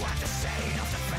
What the shade of the